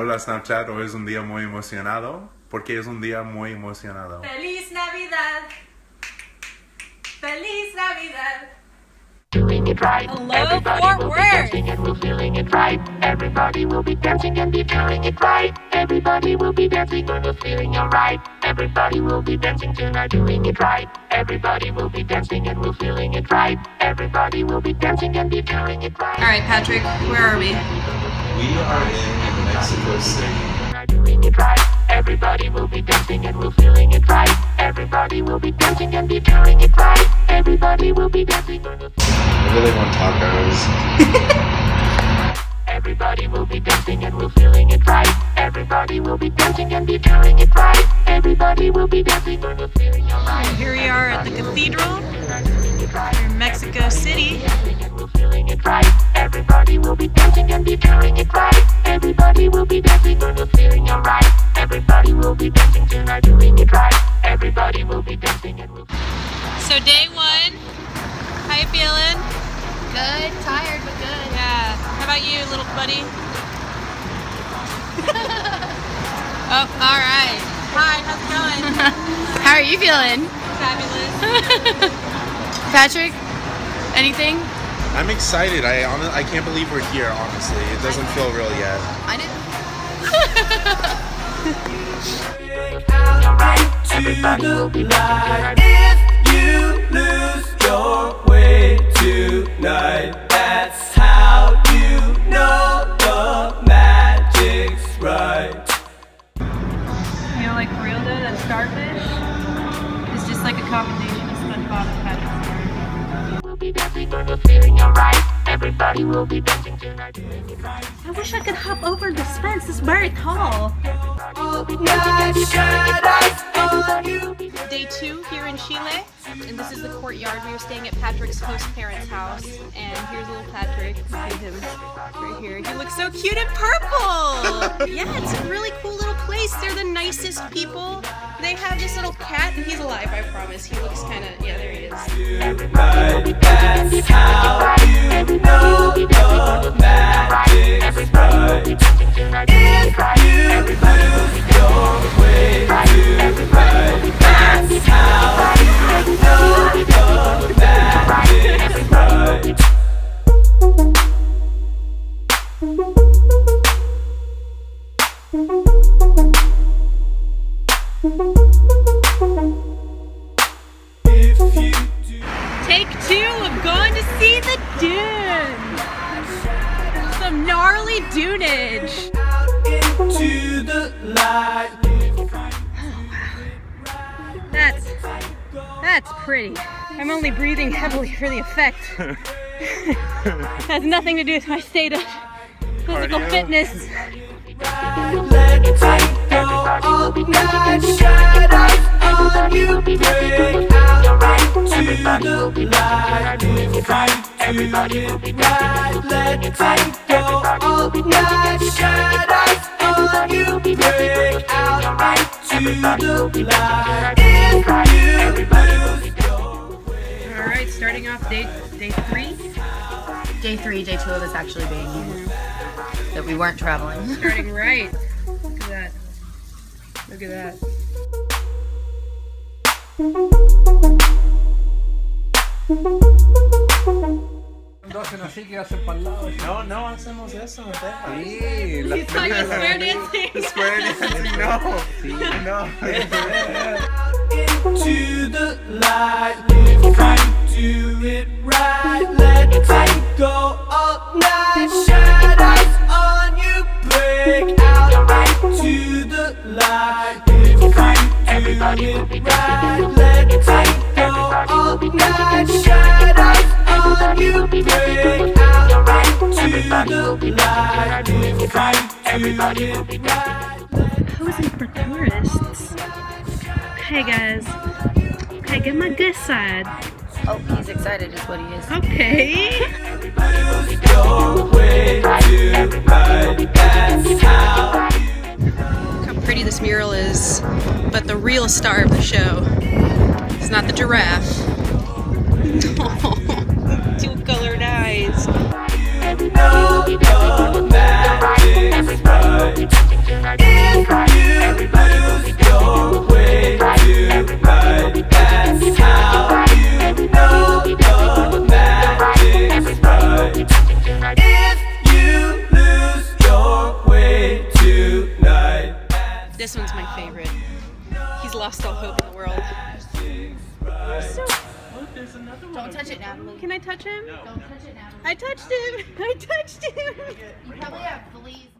Hola Snapchat, hoy es un día muy emocionado porque es un día muy emocionado. Feliz Navidad. Feliz Navidad. doing it right. Hello, Everybody Fort will be dancing and we're feeling it right. Everybody will be dancing and be feeling it right. Everybody will be dancing and we're feeling alright. Everybody will be dancing tonight, doing it right. Everybody will be dancing and we're feeling it right. Everybody will be dancing and be feeling it right. All right, Patrick, where are we? We are in Mexico City. Tonight, doing it right. Everybody will be dancing and we're feeling it right. Everybody will be dancing and be feeling it right. Everybody will be dancing we're I really want tacos. Everybody will be dancing and we're feeling it right. Everybody will be dancing and be feeling it right. Everybody will be dancing and we're feeling alright. Here we are at the cathedral in Mexico City. We're feeling it right. Everybody will be dancing and be feeling it right. Everybody will be dancing and we're feeling alright. Everybody will be dancing tonight, doing it right. Everybody will be dancing and we're So day one, how you feeling? Good, tired but good. Yeah. How about you, little buddy? oh, all right. Hi, how's it going? How are you feeling? Fabulous. Patrick, anything? I'm excited. I hon- I can't believe we're here. Honestly, it doesn't feel real yet. I didn't. Everybody will be. If you lose your way tonight, that's how you know the magic's right. You know, like real though, that starfish is just like a combination be dancing and we're feeling alright. Everybody will be dancing tonight, doing it right. I wish I could hop over this fence. It's very tall. Night shadows on you. Day two here in Chile, and this is the courtyard. We are staying at Patrick's host parents' house, and here's little Patrick. Look at him right here. He looks so cute in purple. yeah, it's a really cool place. They're the nicest people. They have this little cat, and he's alive. I promise. He looks kind of yeah. There he is. Take two of going to see the dune. Some gnarly dunage. into the light, oh, That's that's pretty. I'm only breathing heavily for the effect. has nothing to do with my state of physical Cardio. fitness. All night. Shadows on you, break out into the light. If let all night. Shadows on you, break out into the light. If you lose your way. All right, starting off day day three. Day three, day two of us actually being here. That we weren't traveling. Starting right. Look at that. Look at that. No, no hacemos eso. Sí, la He's like a square dancing. Square dancing. No, no. into the light. If you do it right, let it take go all night. All. Shadows on you, break out into the light. If you do it right. Posing for tourists. Okay, guys. Okay, get my good side. Oh, he's excited is what he is. Okay. Your way tonight, that's how Look how pretty this mural is. But the real star of the show is not the giraffe. One's my favorite. He's lost all hope in the world. So, Don't touch it, Natali. can I touch him? Don't touch it, Natali. I touched him. I touched him. You probably have fleas.